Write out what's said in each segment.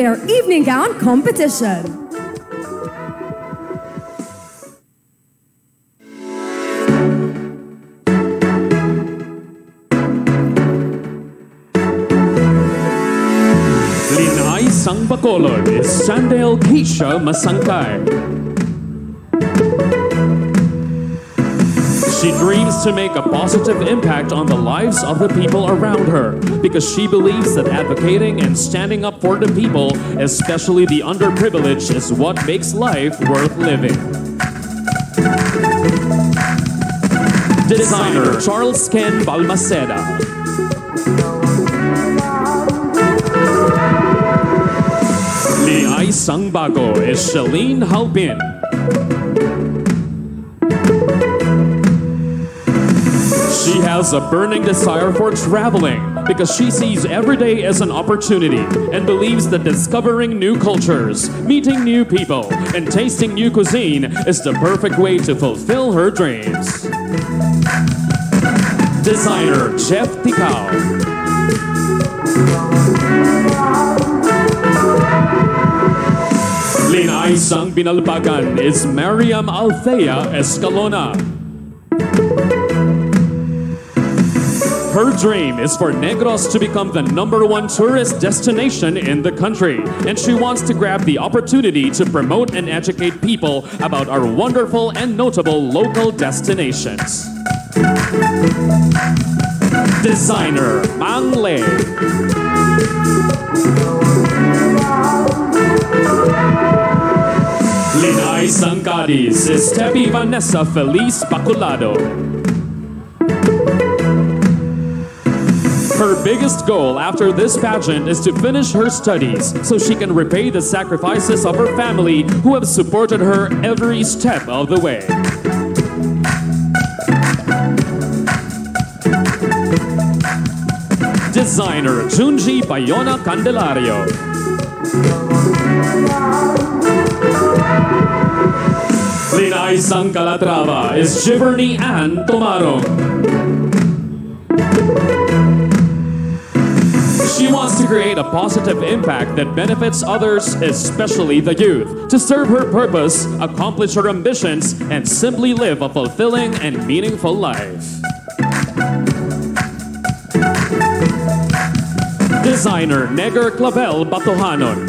their evening gown competition. Is Sandel Keisha. She dreams to make a positive impact on the lives of the people around her because she believes that advocating and standing up for the people, especially the underprivileged, is what makes life worth living. Designer Charles Ken Balmaceda. Liay Sang Bago is Shalene Halpin. Has a burning desire for traveling because she sees every day as an opportunity and believes that discovering new cultures, meeting new people, and tasting new cuisine is the perfect way to fulfill her dreams. Designer Jeff Ticao. Linay Sang Binalbagan is Mariam Althea Escalona. Her dream is for Negros to become the number one tourist destination in the country, and she wants to grab the opportunity to promote and educate people about our wonderful and notable local destinations. Designer Mang Lei. Linay Sang Cadiz is Tepi Vanessa Feliz Baculado. Her biggest goal after this pageant is to finish her studies so she can repay the sacrifices of her family who have supported her every step of the way. Designer Junji Bayona Candelario. Linay Sang Calatrava is Giverny Ann Tomarong. She wants to create a positive impact that benefits others, especially the youth, to serve her purpose, accomplish her ambitions, and simply live a fulfilling and meaningful life. Designer Neger Clavel Batohanon.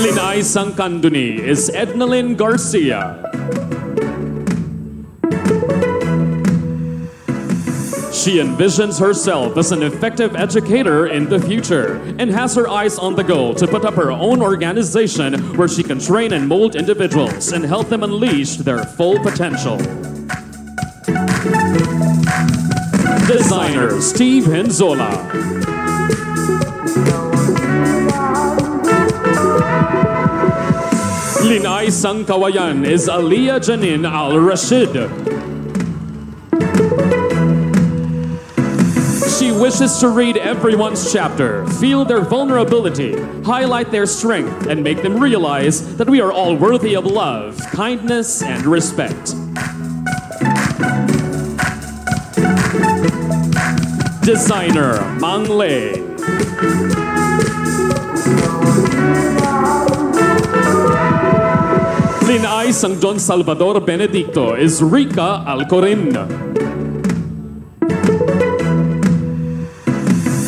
Linay Sang Candoni is Ednalyn Garcia. She envisions herself as an effective educator in the future and has her eyes on the goal to put up her own organization where she can train and mold individuals and help them unleash their full potential. Designer Steve Henzola. Linay Sang Cauayan is Aliyah Janin Al Rashid. Wishes to read everyone's chapter, feel their vulnerability, highlight their strength, and make them realize that we are all worthy of love, kindness, and respect. Designer Mang Lei. Linay Sang Don Salvador Benedicto is Rika Alcorin.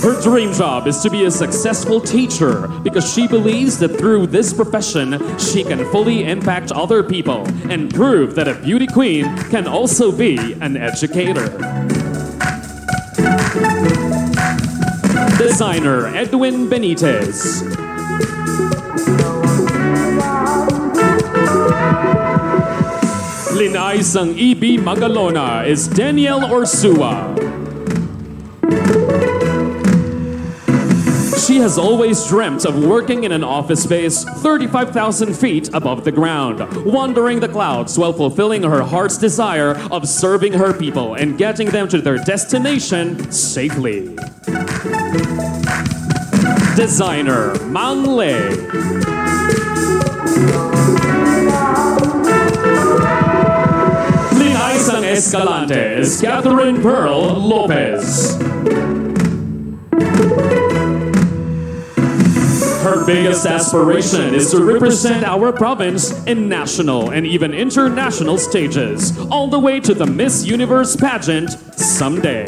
Her dream job is to be a successful teacher because she believes that through this profession, she can fully impact other people and prove that a beauty queen can also be an educator. Designer Edwin Benitez. Linay Sang EB Magalona is Daniel Orsua. She has always dreamt of working in an office space 35,000 feet above the ground, wandering the clouds while fulfilling her heart's desire of serving her people and getting them to their destination safely. Designer Mang. Linay Escalante is Catherine Pearl Lopez. Biggest aspiration is to represent our province in national and even international stages, all the way to the Miss Universe pageant someday.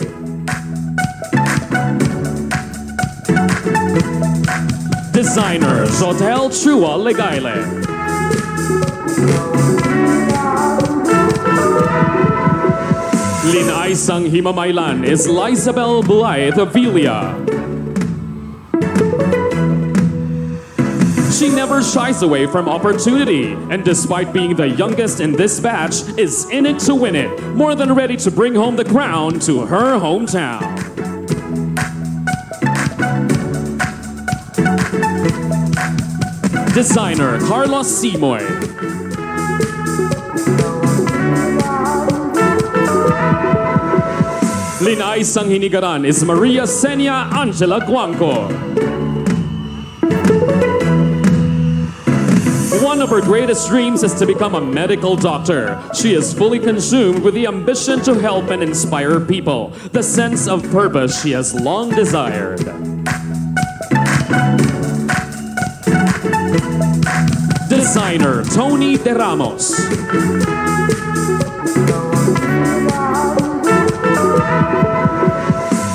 Designer Jotel Chua Legaile. Linay sang himamaylan is Lizabel Blythe Avilia. She never shies away from opportunity, and despite being the youngest in this batch, is in it to win it, more than ready to bring home the crown to her hometown. Designer Carlos Simoy. Linay sang hinigaran is Maria Senia Angela Guanco. One of her greatest dreams is to become a medical doctor. She is fully consumed with the ambition to help and inspire people, the sense of purpose she has long desired. Designer Tony De Ramos.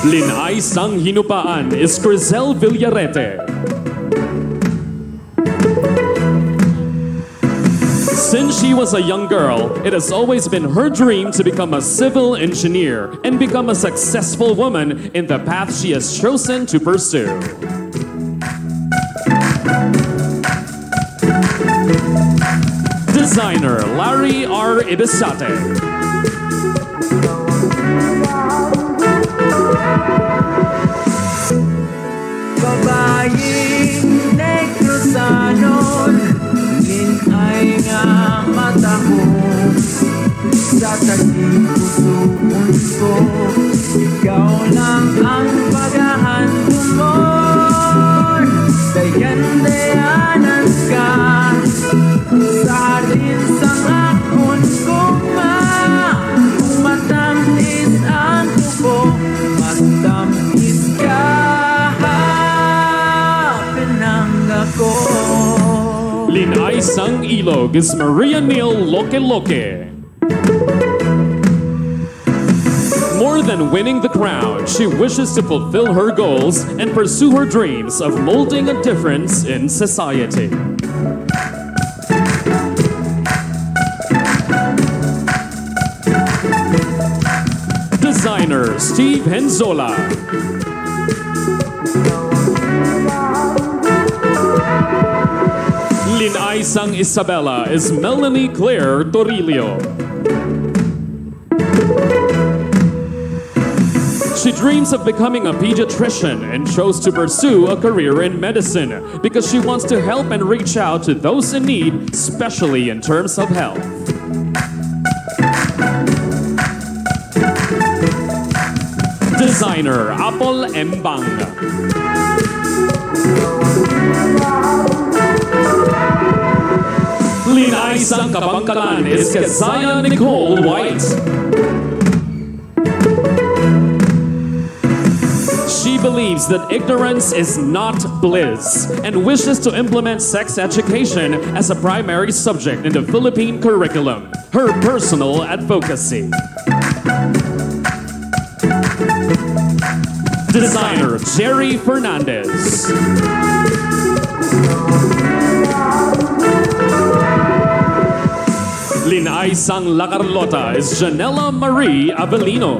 Linay sang Hinoba-an is Crizel Villarete. Since she was a young girl, it has always been her dream to become a civil engineer and become a successful woman in the path she has chosen to pursue. Designer Larry R. Ibisate. Ay nga is Maria Neil Loke Loke. More than winning the crown, she wishes to fulfill her goals and pursue her dreams of molding a difference in society. Designer Steve Henzola. Linay sang Isabela is Melanie Claire Torillo. She dreams of becoming a pediatrician and chose to pursue a career in medicine because she wants to help and reach out to those in need, especially in terms of health. Designer Apple Embang. Kabankalan is Kazaya Nicole White. She believes that ignorance is not bliss and wishes to implement sex education as a primary subject in the Philippine curriculum. Her personal advocacy. Designer Jerry Fernandez. Sang La Carlota is Janella Marie Avelino.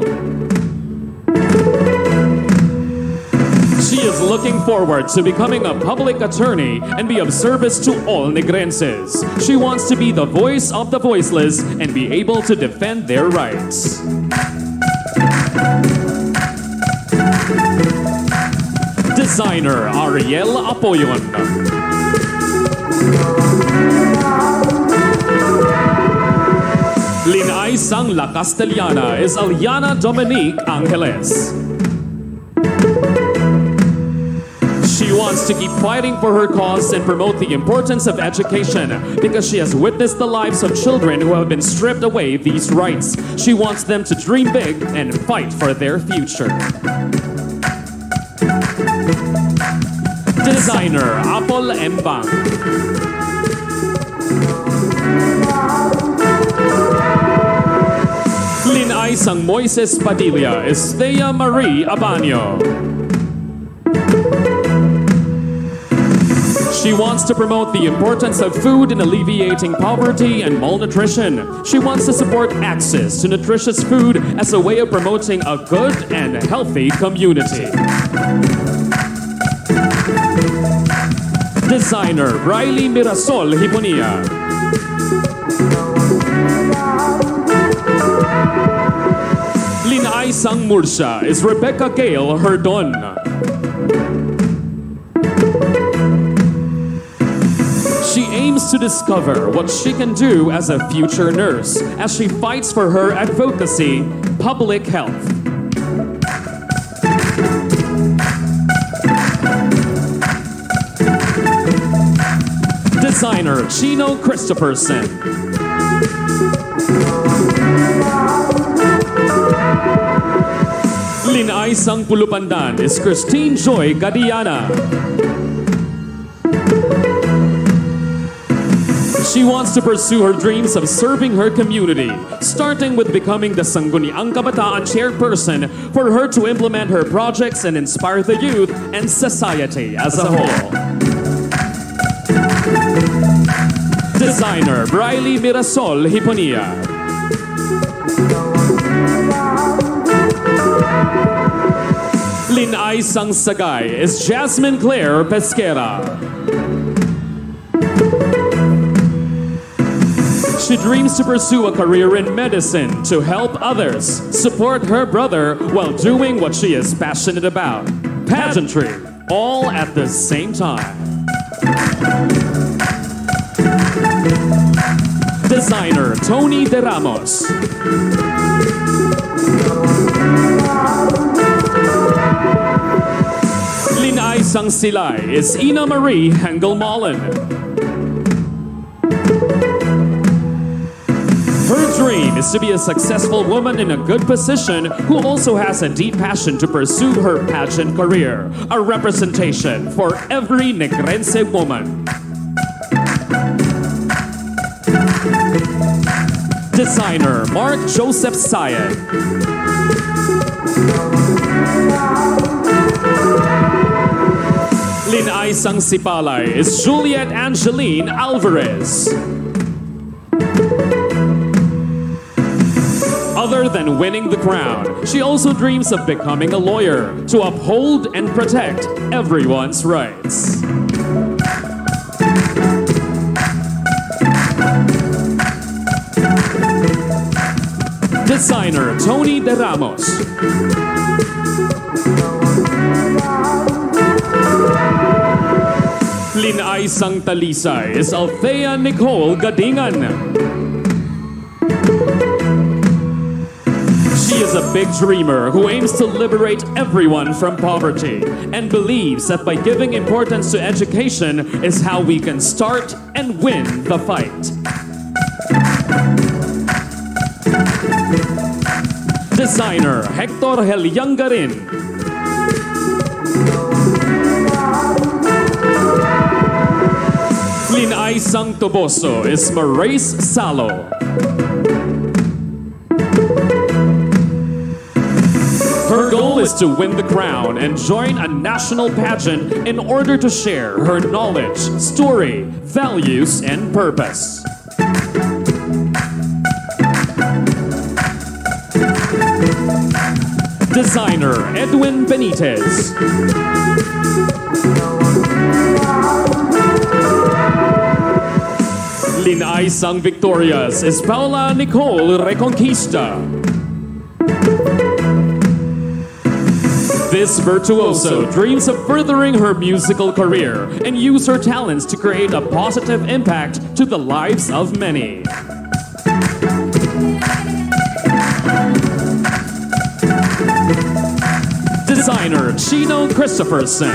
She is looking forward to becoming a public attorney and be of service to all Negrenses. She wants to be the voice of the voiceless and be able to defend their rights. Designer Ariel Apoyon. Sang La Castellana is Aliana Dominique Angeles. She wants to keep fighting for her cause and promote the importance of education because she has witnessed the lives of children who have been stripped away these rights. She wants them to dream big and fight for their future. Designer Apple Embang. Linay sang Moises Padilla is Marie Abanyo. She wants to promote the importance of food in alleviating poverty and malnutrition. She wants to support access to nutritious food as a way of promoting a good and healthy community. Designer Riley Mirasol Hiponia. Sang Murcia is Rebecca Gale Herdon. She aims to discover what she can do as a future nurse as she fights for her advocacy, public health. Designer Chino Christopherson. Linay Sang Pulupandan is Christine Joy Gadiana. She wants to pursue her dreams of serving her community, starting with becoming the Sangguniang Kabataan chairperson for her to implement her projects and inspire the youth and society as a whole. Designer Briley Mirasol Hiponia. Linay Sang Sagay is Jasmine Claire Pesquera. She dreams to pursue a career in medicine to help others, support her brother while doing what she is passionate about pageantry, all at the same time. Designer Tony De Ramos. Sang Silay is Ina Marie Hengel-Mullen. Her dream is to be a successful woman in a good position who also has a deep passion to pursue her pageant career, a representation for every Negrense woman. Designer Mark Joseph Syed. Linay Sang Sipalay is Juliet Angeline Alvarez. Other than winning the crown, she also dreams of becoming a lawyer to uphold and protect everyone's rights. Designer Tony De Ramos. Linay Talisay is Althea Nicole Gadingan. She is a big dreamer who aims to liberate everyone from poverty and believes that by giving importance to education is how we can start and win the fight. Designer Hector Helyangarin. Linay Sang Toboso is Maurice Salo. Her goal is to win the crown and join a national pageant in order to share her knowledge, story, values, and purpose. Designer Edwin Benitez. Linay Sang Victorias is Paula Nicole Reconquista. This virtuoso dreams of furthering her musical career and use her talents to create a positive impact to the lives of many. Designer Chino Christopherson.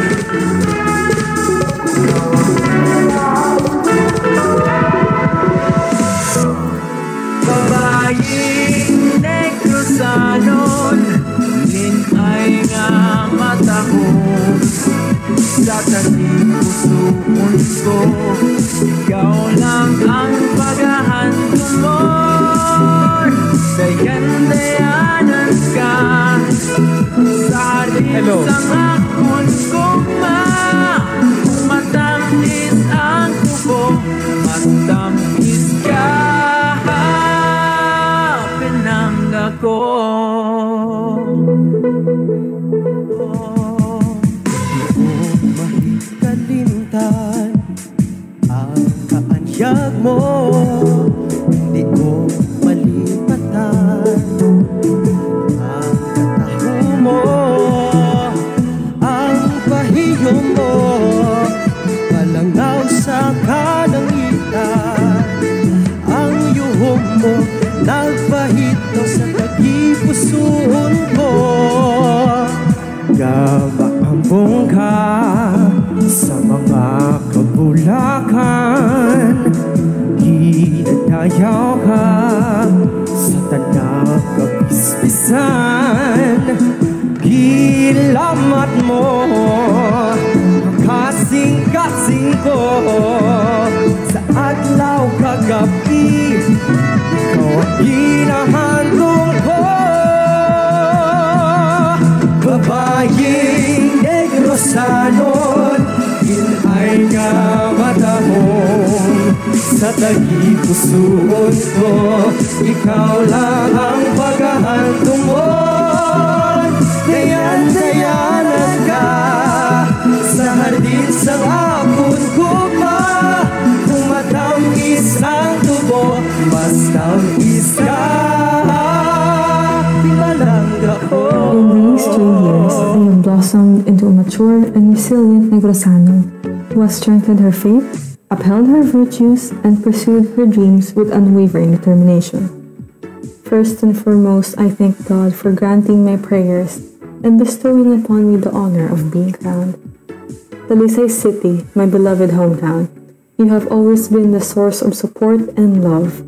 Kaanyag Gilamat mo. Kasing-kasing ko Sa adlaw kagabi. Ikaw ang hinahandong ko Babayeng negro salon Inay nga matahong. Sa tagipusoon ko Ikaw lang ang paghahandong mo In these three years, I have blossomed into a mature and resilient Negrosano who has strengthened her faith, upheld her virtues, and pursued her dreams with unwavering determination. First and foremost, I thank God for granting my prayers and bestowing upon me the honor of being crowned. Talisay City, my beloved hometown, you have always been the source of support and love.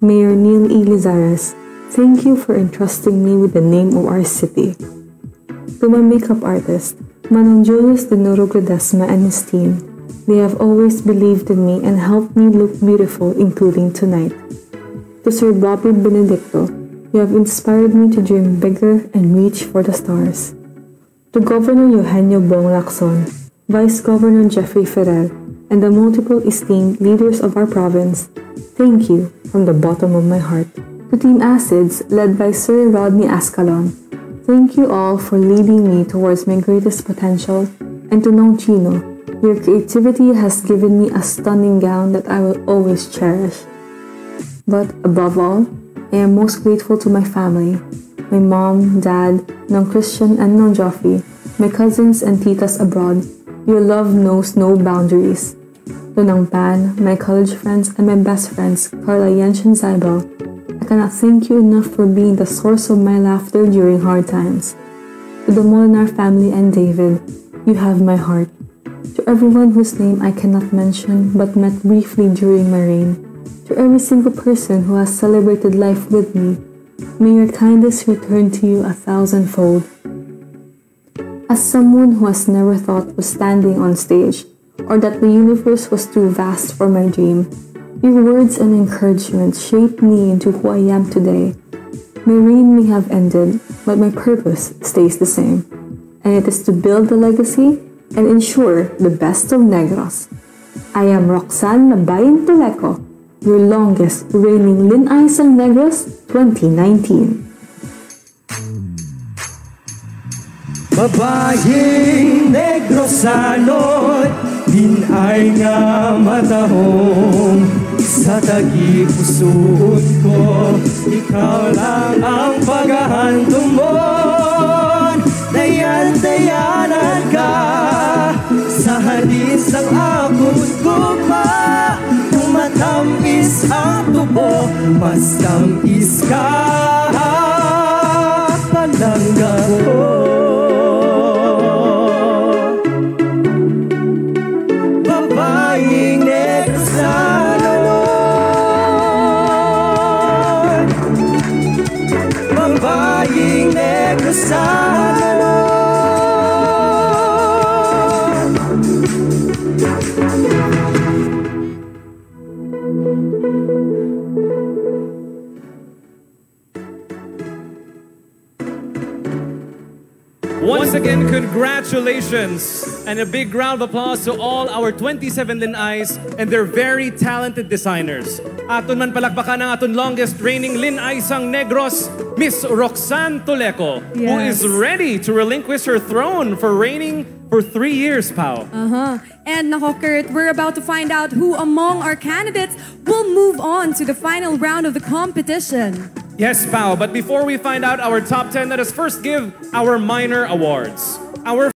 Mayor Neil E. Lizares, thank you for entrusting me with the name of our city. To my makeup artist, Manong Julius de Nuro Gradesma and his team, they have always believed in me and helped me look beautiful, including tonight. To Sir Bobby Benedicto, you have inspired me to dream bigger and reach for the stars. To Governor Eugenio Bong Lacson, Vice Governor Jeffrey Ferrer, and the multiple esteemed leaders of our province, thank you from the bottom of my heart. To Team Acids, led by Sir Rodney Ascalon, thank you all for leading me towards my greatest potential. And to Nong Chino, your creativity has given me a stunning gown that I will always cherish. But above all, I am most grateful to my family, my mom, dad, Nong Christian and Nong Joffrey, my cousins and titas abroad. Your love knows no boundaries. To Nong Pan, my college friends and my best friends, Carla Yenshin Zaibel, I cannot thank you enough for being the source of my laughter during hard times. To the Molinar family and David, you have my heart. To everyone whose name I cannot mention but met briefly during my reign, to every single person who has celebrated life with me, may your kindness return to you a thousandfold. As someone who has never thought of standing on stage, or that the universe was too vast for my dream, your words and encouragement shaped me into who I am today. My reign may have ended, but my purpose stays the same, and it is to build a legacy and ensure the best of Negros. I am Roxanne Tuleco, your longest reigning Lin Isang Negros 2019. Babayeng negro salot Din ay nga matahong Sa tagipusoon ko Ikaw lang ang paghahandong mo matamis ang tubo Mas tamis ka Palangga ko Once again, congratulations and a big round of applause to all our 27 Linais and their very talented designers. Aton man palakpakan ang aton longest reigning Linay sang Negros, Miss Roxanne Toleco, yes. who is ready to relinquish her throne for reigning for three years, Pao. Uh-huh. And nako, Kurt, we're about to find out who among our candidates will move on to the final round of the competition. Yes, Pao, but before we find out our top 10, let us first give our minor awards. Our